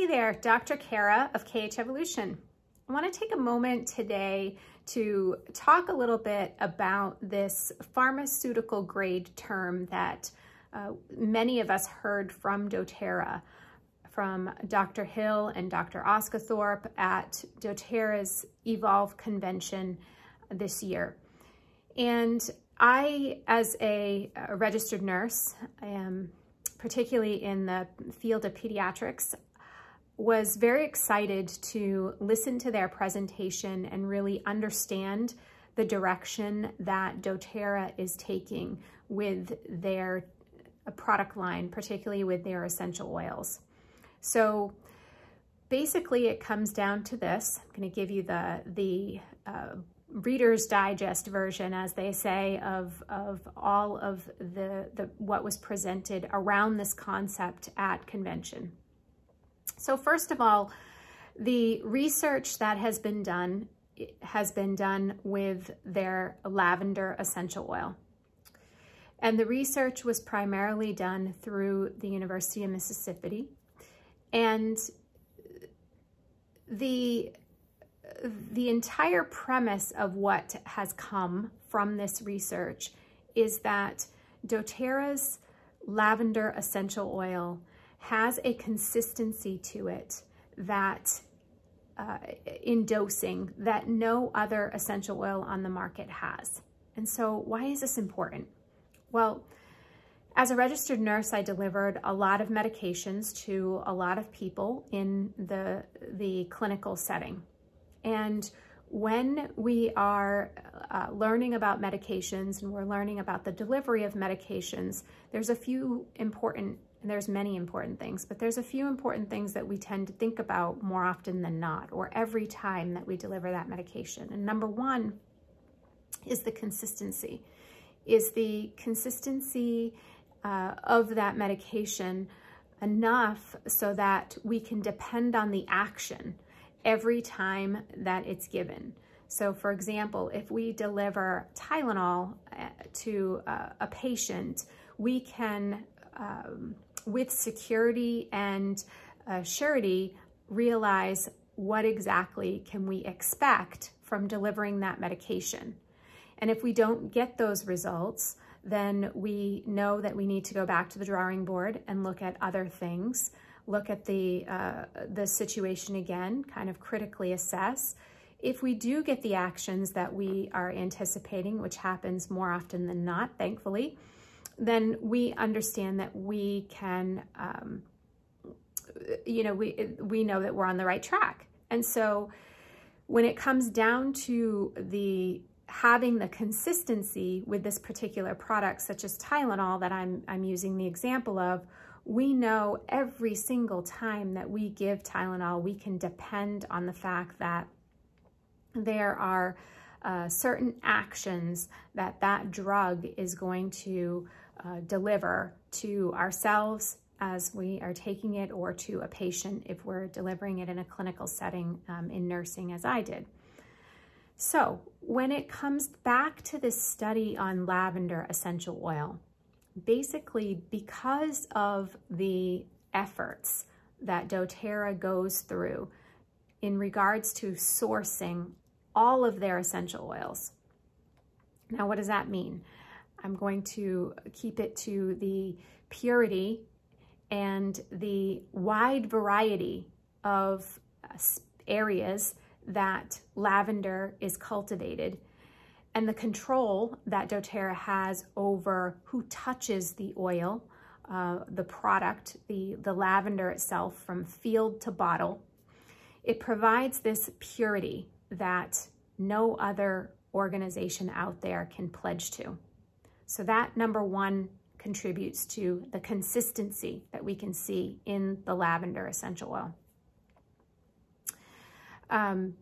Hi there, Dr. Kara of KH Evolution. I want to take a moment today to talk a little bit about this pharmaceutical grade term that uh, many of us heard from doTERRA, from Dr. Hill and Dr. Osguthorpe at doTERRA's Evolve convention this year. And I, as a, a registered nurse, am particularly in the field of pediatrics, was very excited to listen to their presentation and really understand the direction that doTERRA is taking with their product line, particularly with their essential oils. So basically it comes down to this. I'm going to give you the, the uh, Reader's Digest version, as they say, of, of all of the, the what was presented around this concept at convention. So first of all, the research that has been done has been done with their lavender essential oil. And the research was primarily done through the University of Mississippi. And the the entire premise of what has come from this research is that doTERRA's lavender essential oil has a consistency to it that uh, in dosing that no other essential oil on the market has. And so why is this important? Well, as a registered nurse, I delivered a lot of medications to a lot of people in the, the clinical setting. And when we are uh, learning about medications and we're learning about the delivery of medications, there's a few important, and there's many important things, but there's a few important things that we tend to think about more often than not, or every time that we deliver that medication. And number one is the consistency. Is the consistency uh, of that medication enough so that we can depend on the action every time that it's given. So for example, if we deliver Tylenol uh, to uh, a patient, we can, um, with security and uh, surety, realize what exactly can we expect from delivering that medication. And if we don't get those results, then we know that we need to go back to the drawing board and look at other things look at the, uh, the situation again, kind of critically assess. If we do get the actions that we are anticipating, which happens more often than not, thankfully, then we understand that we can, um, you know, we, we know that we're on the right track. And so when it comes down to the having the consistency with this particular product, such as Tylenol that I'm, I'm using the example of, we know every single time that we give Tylenol, we can depend on the fact that there are uh, certain actions that that drug is going to uh, deliver to ourselves as we are taking it or to a patient if we're delivering it in a clinical setting um, in nursing as I did. So when it comes back to this study on lavender essential oil, basically because of the efforts that doTERRA goes through in regards to sourcing all of their essential oils. Now, what does that mean? I'm going to keep it to the purity and the wide variety of uh, areas that lavender is cultivated and the control that doTERRA has over who touches the oil, uh, the product, the, the lavender itself from field to bottle. It provides this purity that no other organization out there can pledge to. So that number one contributes to the consistency that we can see in the lavender essential oil. Um,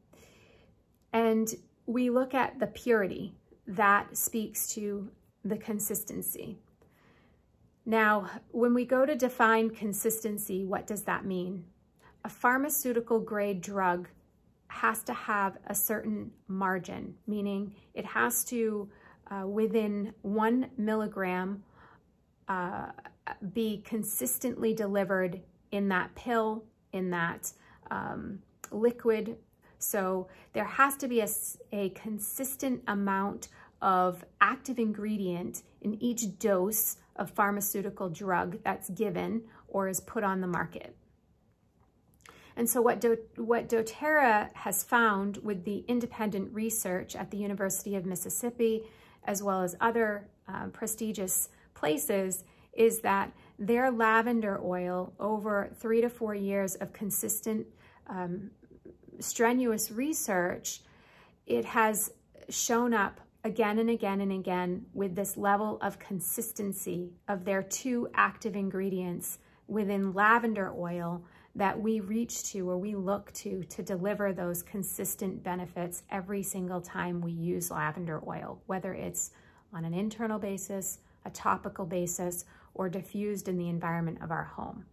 and we look at the purity that speaks to the consistency. Now, when we go to define consistency, what does that mean? A pharmaceutical grade drug has to have a certain margin, meaning it has to, uh, within one milligram, uh, be consistently delivered in that pill in that um, liquid. So there has to be a, a consistent amount of active ingredient in each dose of pharmaceutical drug that's given or is put on the market. And so what, Do what doTERRA has found with the independent research at the University of Mississippi, as well as other uh, prestigious places, is that their lavender oil over three to four years of consistent um, strenuous research, it has shown up again and again and again with this level of consistency of their two active ingredients within lavender oil that we reach to or we look to to deliver those consistent benefits every single time we use lavender oil, whether it's on an internal basis, a topical basis, or diffused in the environment of our home.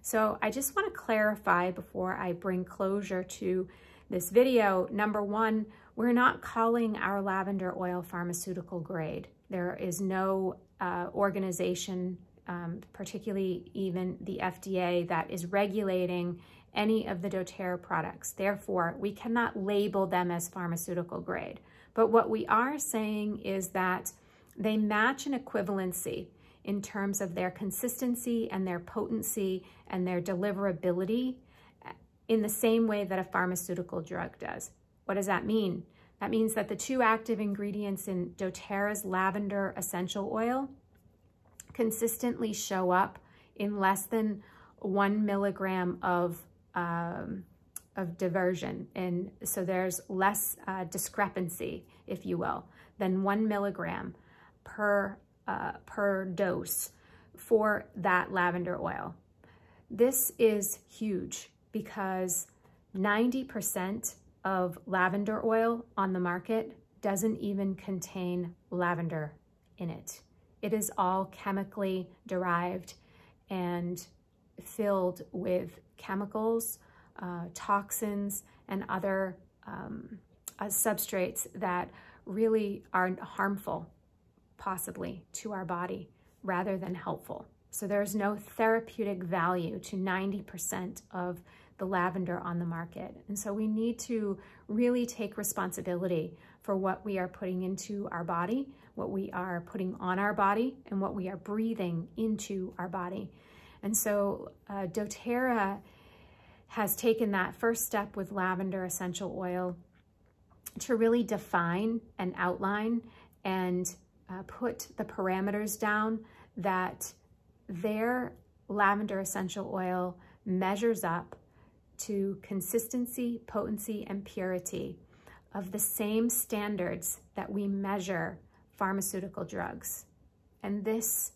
So I just want to clarify before I bring closure to this video. Number one, we're not calling our lavender oil pharmaceutical grade. There is no uh, organization, um, particularly even the FDA, that is regulating any of the doTERRA products. Therefore, we cannot label them as pharmaceutical grade. But what we are saying is that they match an equivalency in terms of their consistency and their potency and their deliverability in the same way that a pharmaceutical drug does. What does that mean? That means that the two active ingredients in doTERRA's lavender essential oil consistently show up in less than one milligram of, um, of diversion. And so there's less uh, discrepancy, if you will, than one milligram per uh, per dose for that lavender oil. This is huge because 90% of lavender oil on the market doesn't even contain lavender in it. It is all chemically derived and filled with chemicals, uh, toxins, and other um, uh, substrates that really are harmful possibly to our body rather than helpful. So there's no therapeutic value to 90% of the lavender on the market. And so we need to really take responsibility for what we are putting into our body, what we are putting on our body, and what we are breathing into our body. And so uh, doTERRA has taken that first step with lavender essential oil to really define and outline and uh, put the parameters down that their lavender essential oil measures up to consistency, potency, and purity of the same standards that we measure pharmaceutical drugs. And this,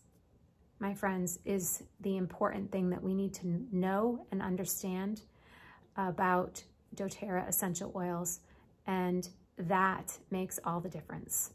my friends, is the important thing that we need to know and understand about doTERRA essential oils. And that makes all the difference.